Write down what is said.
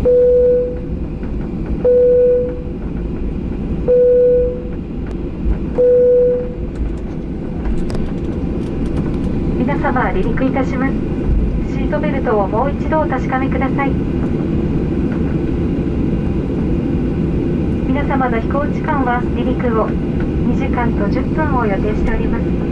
皆様離陸いたします。シートベルトをもう一度お確かめください。皆様の飛行時間は離陸後2時間と10分を予定しております。